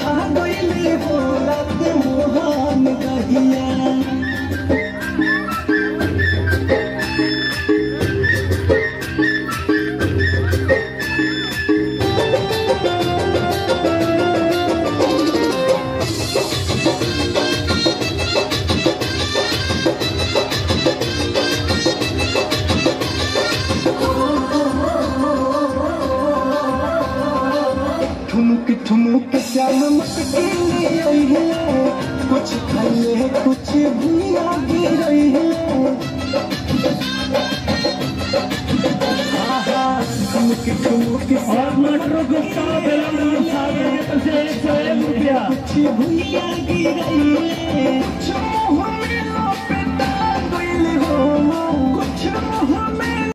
খাগইলে পড়ে ठुमक ठुमक श्याम मटके आई है। कुछ खाइए कुछ भूया गिरई है। ठुमक ठुमक और एक सौ कुछ भूया गिरई है।